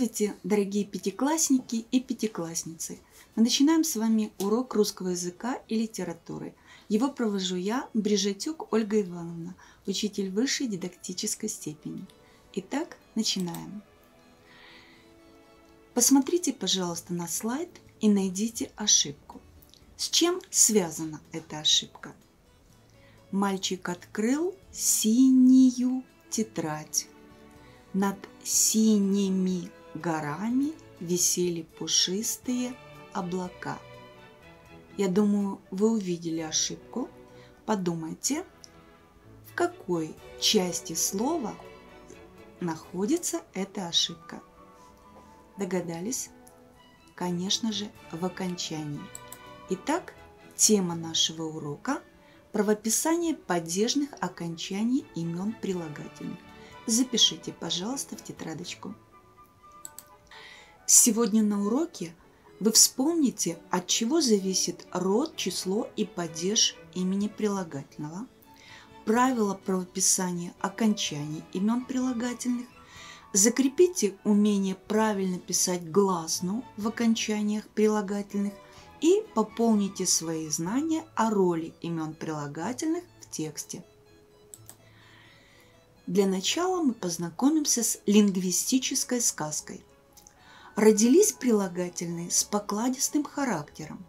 Здравствуйте, дорогие пятиклассники и пятиклассницы! Мы начинаем с вами урок русского языка и литературы. Его провожу я, Брижетюк Ольга Ивановна, учитель высшей дидактической степени. Итак, начинаем. Посмотрите, пожалуйста, на слайд и найдите ошибку. С чем связана эта ошибка? Мальчик открыл синюю тетрадь. Над синими горами висели пушистые облака. Я думаю, вы увидели ошибку. Подумайте, в какой части слова находится эта ошибка. Догадались? Конечно же, в окончании. Итак, тема нашего урока – правописание падежных окончаний имен прилагательных. Запишите, пожалуйста, в тетрадочку. Сегодня на уроке вы вспомните, от чего зависит род, число и падеж имени прилагательного, правила правописания окончаний имен прилагательных, закрепите умение правильно писать гласную в окончаниях прилагательных и пополните свои знания о роли имен прилагательных в тексте. Для начала мы познакомимся с лингвистической сказкой. Родились прилагательные с покладистым характером.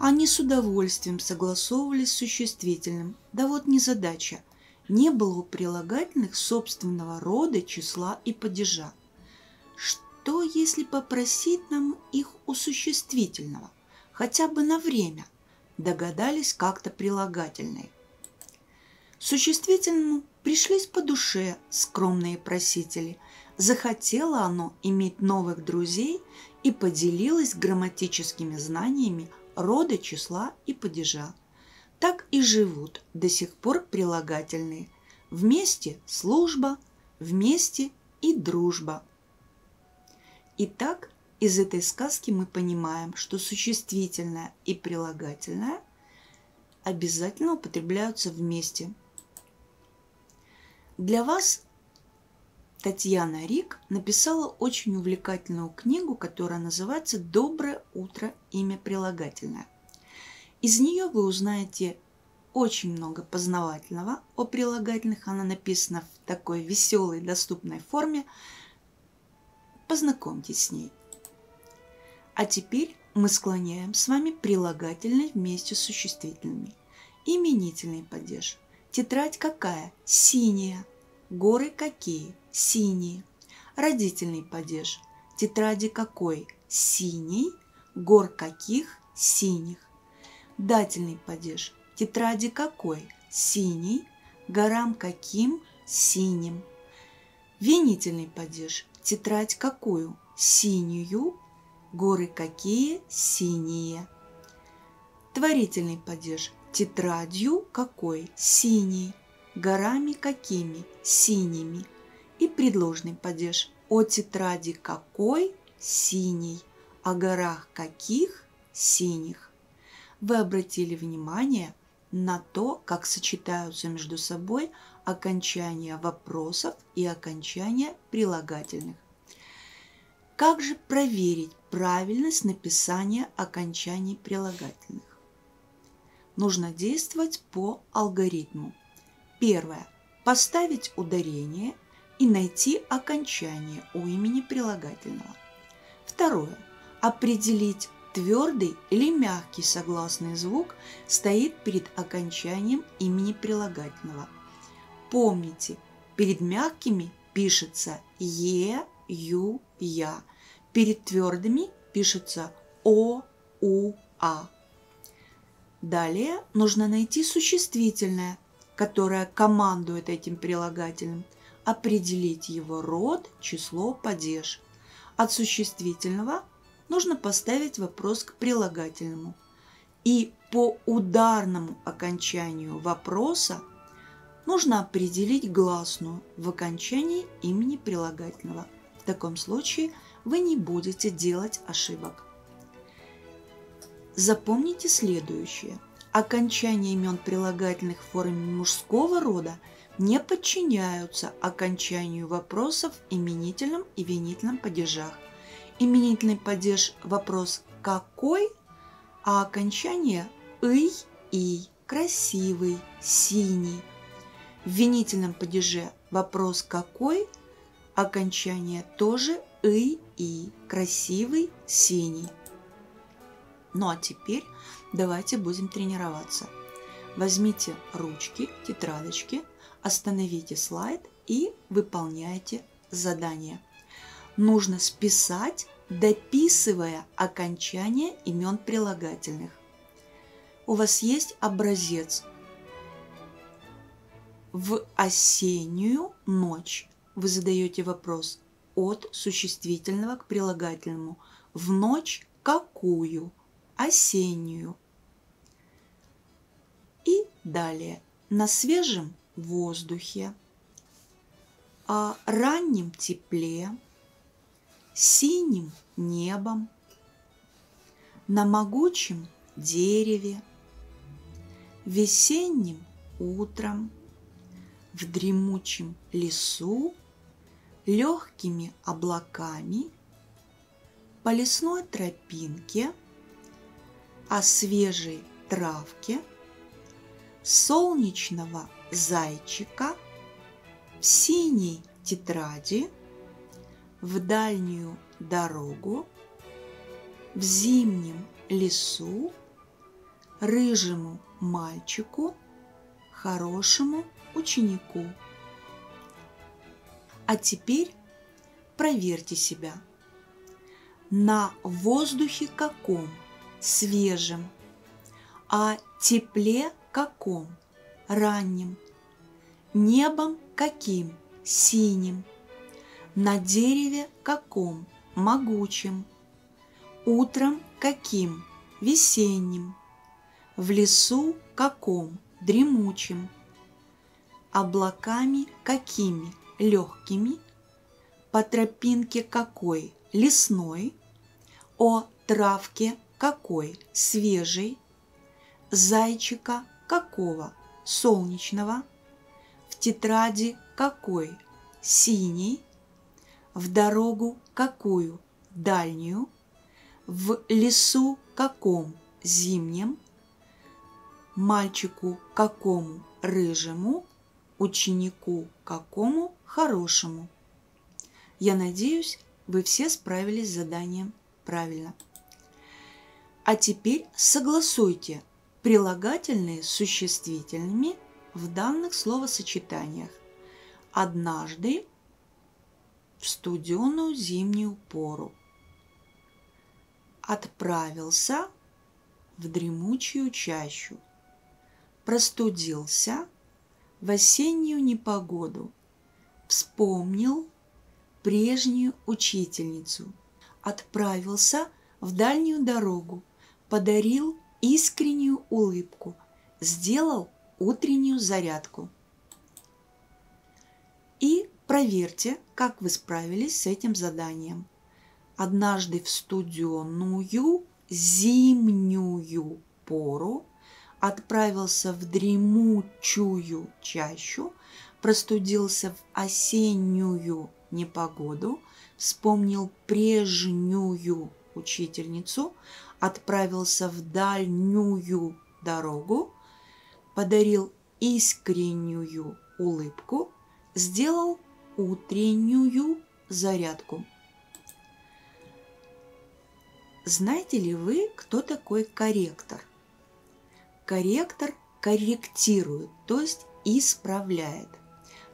Они с удовольствием согласовывались с существительным. Да вот незадача. Не было у прилагательных собственного рода, числа и падежа. Что, если попросить нам их у существительного? Хотя бы на время. Догадались как-то прилагательные. Существительному пришлись по душе скромные просители. Захотело оно иметь новых друзей и поделилось грамматическими знаниями рода, числа и падежа. Так и живут до сих пор прилагательные. Вместе служба, вместе и дружба. Итак, из этой сказки мы понимаем, что существительное и прилагательное обязательно употребляются вместе – для вас Татьяна Рик написала очень увлекательную книгу, которая называется «Доброе утро. Имя прилагательное». Из нее вы узнаете очень много познавательного о прилагательных. Она написана в такой веселой, доступной форме. Познакомьтесь с ней. А теперь мы склоняем с вами прилагательные вместе с существительными. Именительный падеж. Тетрадь какая? Синяя. Горы какие? Синие. Родительный падеж. Тетради какой? Синий. Гор каких? Синих. Дательный падеж. Тетради какой? Синий. Горам каким? Синим. Винительный падеж. Тетрадь какую? Синюю. Горы какие? Синие. Творительный падеж. Тетрадью какой? Синий горами какими? Синими. И предложный падеж. О тетради какой? Синий. О горах каких? Синих. Вы обратили внимание на то, как сочетаются между собой окончания вопросов и окончания прилагательных. Как же проверить правильность написания окончаний прилагательных? Нужно действовать по алгоритму. Первое. Поставить ударение и найти окончание у имени прилагательного. Второе. Определить, твердый или мягкий согласный звук стоит перед окончанием имени прилагательного. Помните, перед мягкими пишется «е», «ю», «я». Перед твердыми пишется «о», «у», «а». Далее нужно найти существительное, которая командует этим прилагательным, определить его род, число, падеж. От существительного нужно поставить вопрос к прилагательному. И по ударному окончанию вопроса нужно определить гласную в окончании имени прилагательного. В таком случае вы не будете делать ошибок. Запомните следующее – окончание имен прилагательных в форме мужского рода не подчиняются окончанию вопросов именительным и винительным падежах. Именительный падеж – вопрос «какой?», а окончание «ый» и красивый, синий. В винительном падеже вопрос «какой?» окончание тоже «ы» и красивый, синий. Ну а теперь давайте будем тренироваться. Возьмите ручки, тетрадочки, остановите слайд и выполняйте задание. Нужно списать, дописывая окончание имен прилагательных. У вас есть образец. В осеннюю ночь вы задаете вопрос от существительного к прилагательному. В ночь какую? Осеннюю. И далее. На свежем воздухе, о раннем тепле, синим небом, на могучем дереве, весенним утром, в дремучем лесу, легкими облаками, по лесной тропинке, о свежей травке, солнечного зайчика в синей тетради в дальнюю дорогу в зимнем лесу рыжему мальчику, хорошему ученику. А теперь проверьте себя. На воздухе каком? Свежем. А тепле каком? Раннем. Небом каким? Синим. На дереве каком? Могучим. Утром каким? Весенним. В лесу каком? Дремучим. Облаками какими? Легкими. По тропинке какой? Лесной. О травке какой? Свежей. Зайчика какого? Солнечного тетради какой? Синий. В дорогу какую? Дальнюю. В лесу каком? Зимнем. Мальчику какому? Рыжему. Ученику какому? Хорошему. Я надеюсь, вы все справились с заданием правильно. А теперь согласуйте прилагательные с существительными – в данных словосочетаниях. «однажды в студеную зимнюю пору», «отправился в дремучую чащу», «простудился в осеннюю непогоду», «вспомнил прежнюю учительницу», «отправился в дальнюю дорогу», «подарил искреннюю улыбку», «сделал утреннюю зарядку. И проверьте, как вы справились с этим заданием. Однажды в студеную зимнюю пору отправился в дремучую чащу, простудился в осеннюю непогоду, вспомнил прежнюю учительницу, отправился в дальнюю дорогу, подарил искреннюю улыбку, сделал утреннюю зарядку. Знаете ли вы, кто такой корректор? Корректор корректирует, то есть исправляет.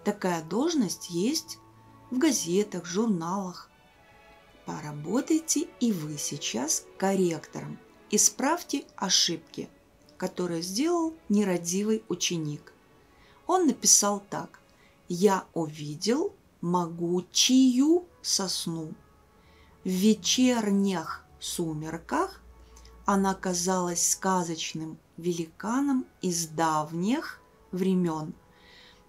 Такая должность есть в газетах, журналах. Поработайте и вы сейчас корректором. Исправьте ошибки – которое сделал нерадивый ученик. Он написал так. «Я увидел могучую сосну. В вечерних сумерках она казалась сказочным великаном из давних времен.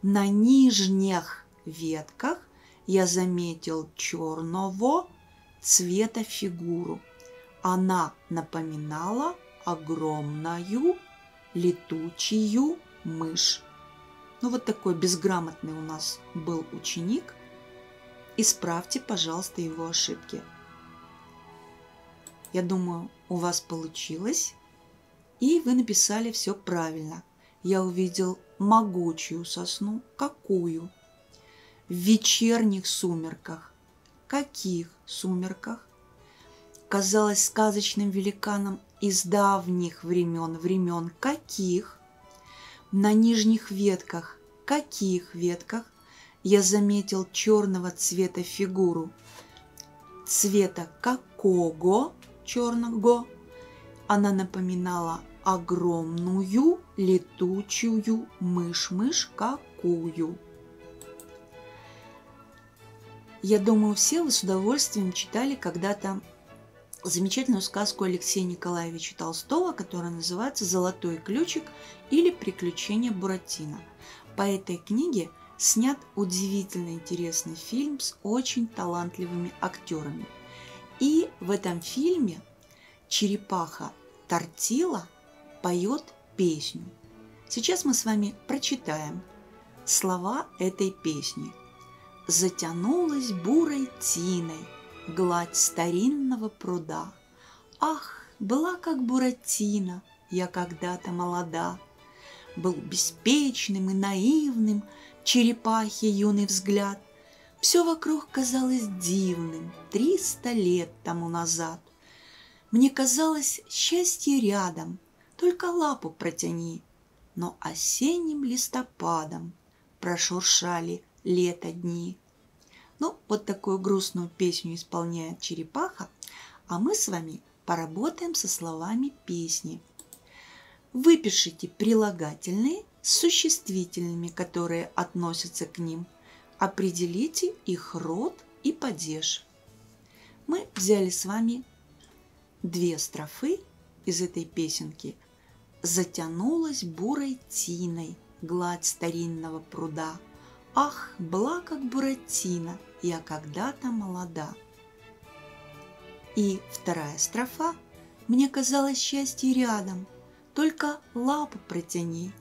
На нижних ветках я заметил черного цвета фигуру. Она напоминала огромную летучую мышь. Ну вот такой безграмотный у нас был ученик. Исправьте, пожалуйста, его ошибки. Я думаю, у вас получилось. И вы написали все правильно. Я увидел могучую сосну. Какую? В вечерних сумерках. Каких сумерках? Казалось сказочным великаном из давних времен, времен каких? На нижних ветках, каких ветках? Я заметил черного цвета фигуру. Цвета какого черного? Она напоминала огромную летучую мышь-мышь какую. Я думаю, все вы с удовольствием читали когда-то замечательную сказку Алексея Николаевича Толстого, которая называется «Золотой ключик» или «Приключения Буратино». По этой книге снят удивительно интересный фильм с очень талантливыми актерами. И в этом фильме черепаха Тортила поет песню. Сейчас мы с вами прочитаем слова этой песни. Затянулась бурой тиной – гладь старинного пруда. Ах, была как Буратино, я когда-то молода. Был беспечным и наивным черепахи юный взгляд. Все вокруг казалось дивным триста лет тому назад. Мне казалось счастье рядом, только лапу протяни. Но осенним листопадом прошуршали лето дни. Ну, вот такую грустную песню исполняет черепаха, а мы с вами поработаем со словами песни. Выпишите прилагательные с существительными, которые относятся к ним. Определите их род и падеж. Мы взяли с вами две строфы из этой песенки. Затянулась бурой тиной гладь старинного пруда. Ах, была как Буратино – я когда-то молода. И вторая строфа «Мне казалось счастье рядом, только лапу протяни».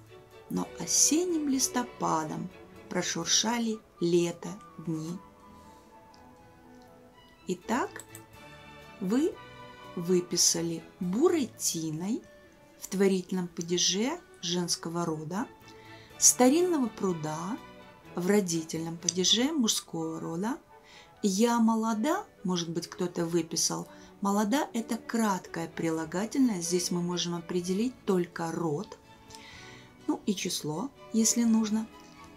Но осенним листопадом прошуршали лето дни. Итак, вы выписали бурой тиной в творительном падеже женского рода, старинного пруда в родительном падеже мужского рода. Я молода, может быть, кто-то выписал. Молода – это краткое прилагательное. Здесь мы можем определить только род, ну и число, если нужно.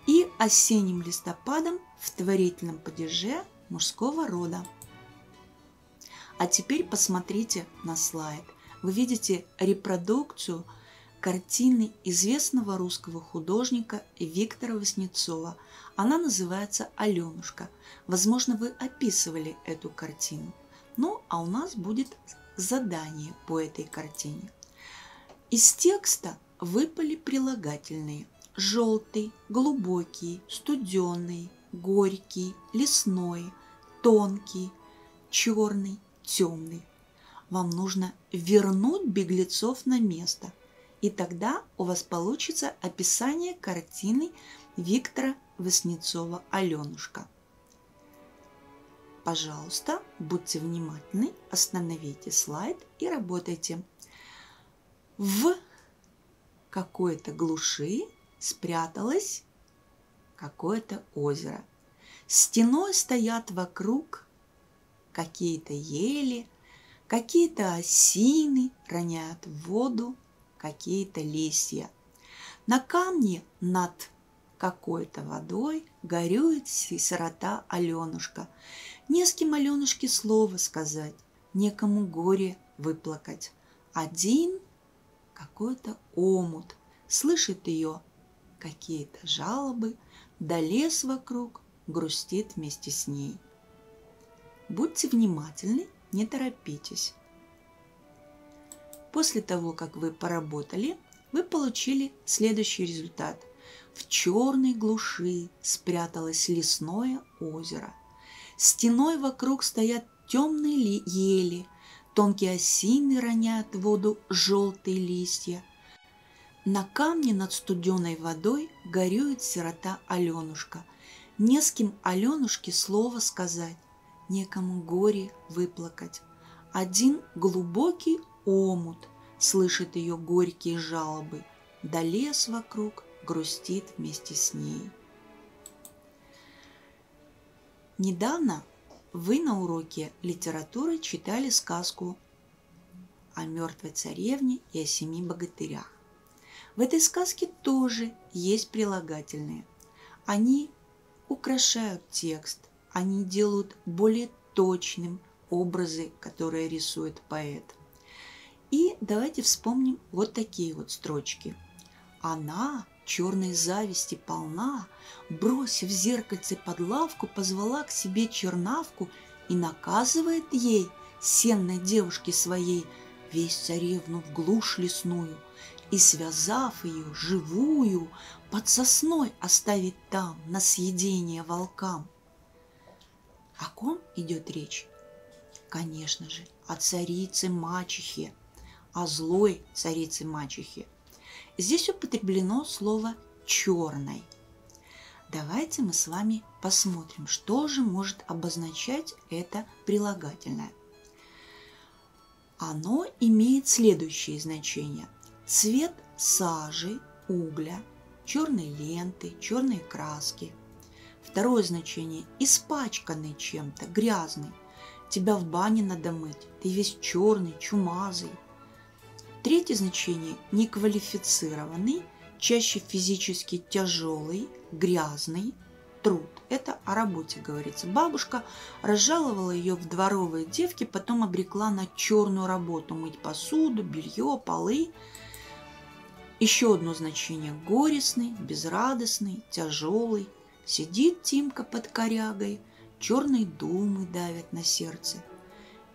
И осенним листопадом в творительном падеже мужского рода. А теперь посмотрите на слайд. Вы видите репродукцию – картины известного русского художника Виктора Васнецова. Она называется «Аленушка». Возможно, вы описывали эту картину. Ну, а у нас будет задание по этой картине. Из текста выпали прилагательные желтый, глубокий, студеный, горький, лесной, тонкий, черный, темный. Вам нужно вернуть беглецов на место – и тогда у вас получится описание картины Виктора Васнецова «Аленушка». Пожалуйста, будьте внимательны, остановите слайд и работайте. В какой-то глуши спряталось какое-то озеро. Стеной стоят вокруг какие-то ели, какие-то осины роняют в воду какие-то листья. На камне над какой-то водой горюет сирота Аленушка. Не с кем Аленушке слово сказать, некому горе выплакать. Один какой-то омут, слышит ее какие-то жалобы, да лес вокруг грустит вместе с ней. Будьте внимательны, не торопитесь. После того, как вы поработали, вы получили следующий результат. В черной глуши спряталось лесное озеро. Стеной вокруг стоят темные ели, тонкие осины роняют в воду желтые листья. На камне над студеной водой горюет сирота Аленушка. Не с кем Аленушке слово сказать, некому горе выплакать. Один глубокий омут слышит ее горькие жалобы, да лес вокруг грустит вместе с ней. Недавно вы на уроке литературы читали сказку о мертвой царевне и о семи богатырях. В этой сказке тоже есть прилагательные. Они украшают текст, они делают более точным образы, которые рисует поэт. И давайте вспомним вот такие вот строчки. Она черной зависти полна, бросив зеркальце под лавку, позвала к себе чернавку и наказывает ей, сенной девушке своей, весь царевну в глушь лесную – и, связав ее живую, под сосной оставить там на съедение волкам. О ком идет речь? Конечно же, о царице-мачехе, о злой царице-мачехе. Здесь употреблено слово «черной». Давайте мы с вами посмотрим, что же может обозначать это прилагательное. Оно имеет следующие значения – цвет сажи, угля, черной ленты, черной краски. Второе значение – испачканный чем-то, грязный. Тебя в бане надо мыть, ты весь черный, чумазый. Третье значение – неквалифицированный, чаще физически тяжелый, грязный труд. Это о работе говорится. Бабушка разжаловала ее в дворовые девки, потом обрекла на черную работу – мыть посуду, белье, полы – еще одно значение – горестный, безрадостный, тяжелый. Сидит Тимка под корягой, черные думы давят на сердце.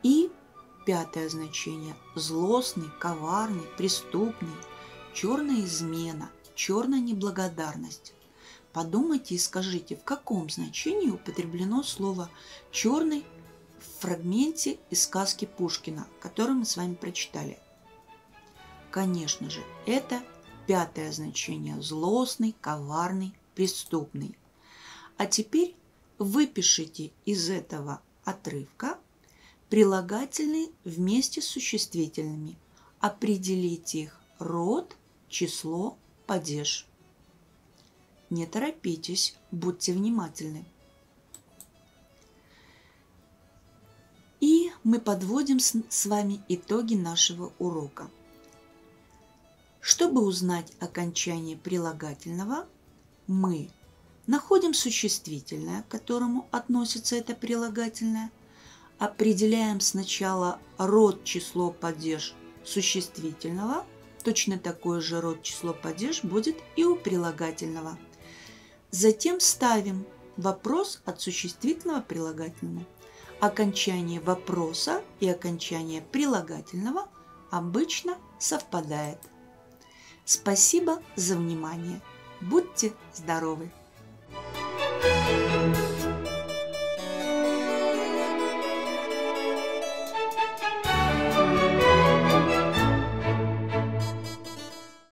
И пятое значение – злостный, коварный, преступный, черная измена, черная неблагодарность. Подумайте и скажите, в каком значении употреблено слово «черный» в фрагменте из сказки Пушкина, который мы с вами прочитали. Конечно же, это Пятое значение – злостный, коварный, преступный. А теперь выпишите из этого отрывка прилагательные вместе с существительными. Определите их род, число, падеж. Не торопитесь, будьте внимательны. И мы подводим с вами итоги нашего урока. Чтобы узнать окончание прилагательного, мы находим существительное, к которому относится это прилагательное, определяем сначала род, число, падеж существительного, точно такой же род, число, падеж будет и у прилагательного. Затем ставим вопрос от существительного к прилагательному. Окончание вопроса и окончание прилагательного обычно совпадает. Спасибо за внимание. Будьте здоровы! thank you